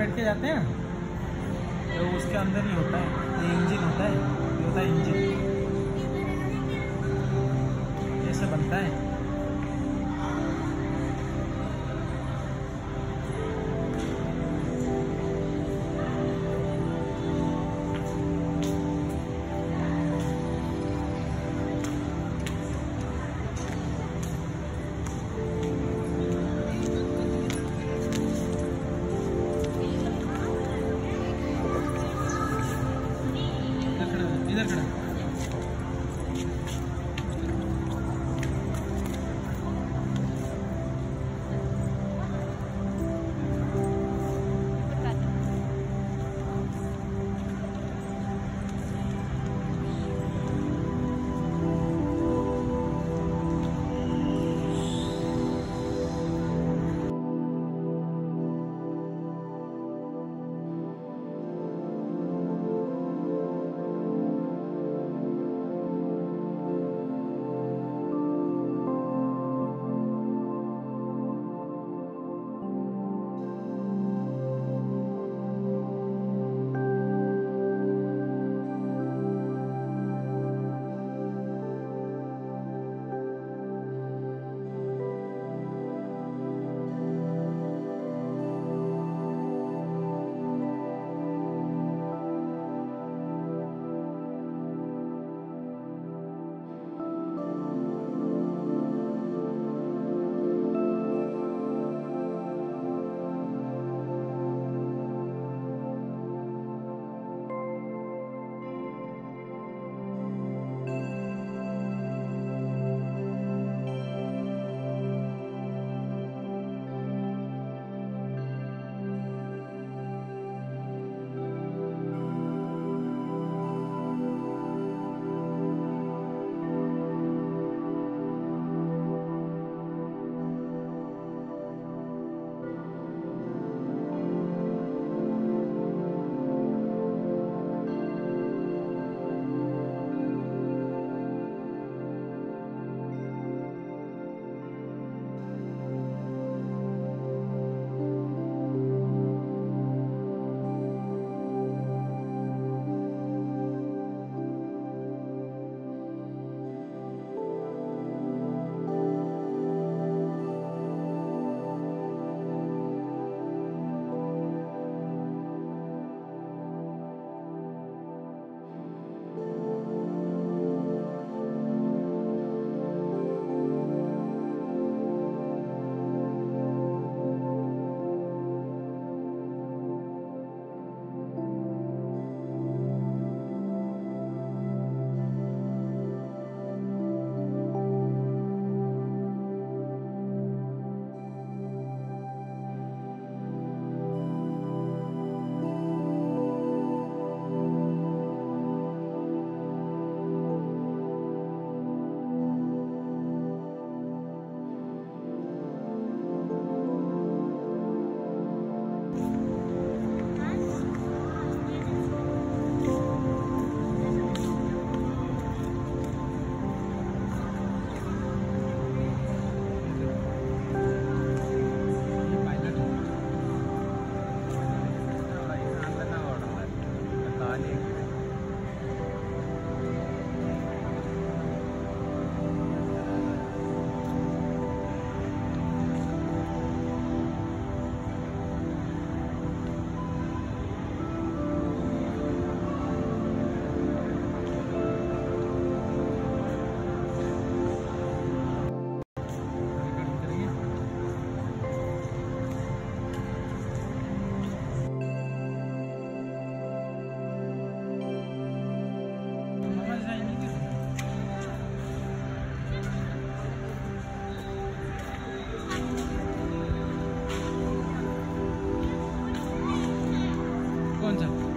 बैठ के जाते हैं। तो उसके अंदर ही होता है। ये इंजन होता है। ये होता है इंजन। ऐसे बनता है। Canada.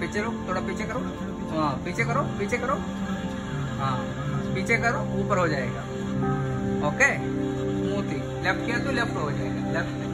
पीछे रुक, थोड़ा पीछे करो। हाँ पीछे करो पीछे करो। हाँ पीछे करो, ऊपर हो जाएगा। ओके? मोती। लेफ़्ट किया तो लेफ़्ट हो जाएगा। लेफ़्ट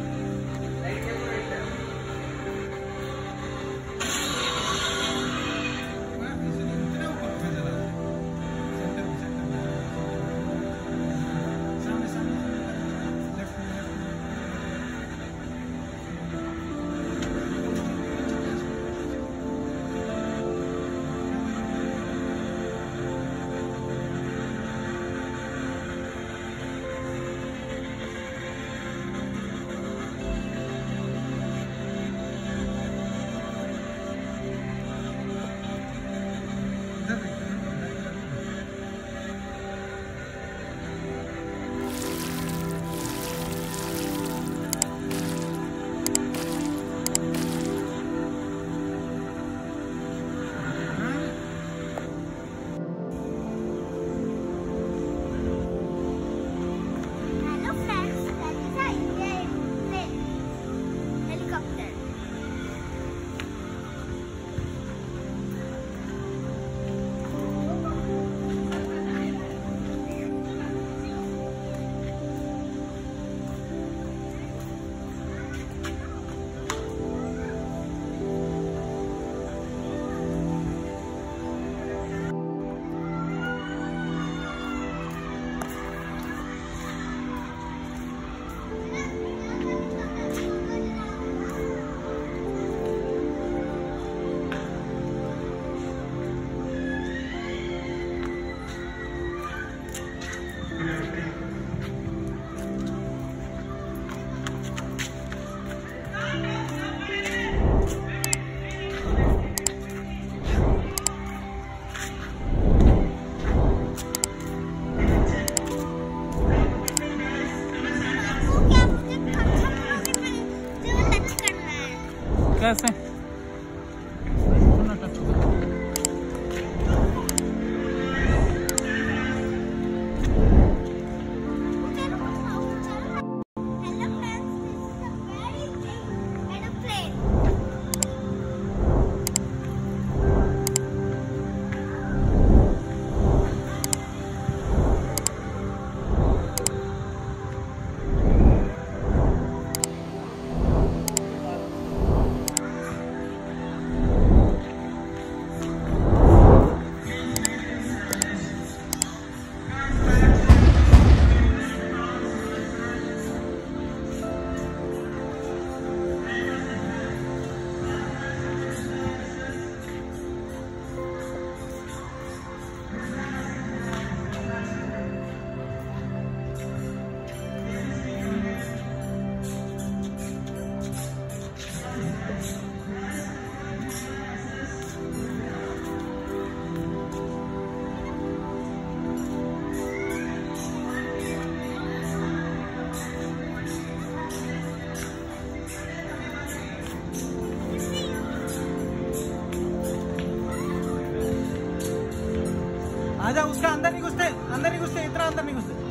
उसका अंदर नहीं घुसते अंदर नहीं घुसते इतना अंदर नहीं घुसते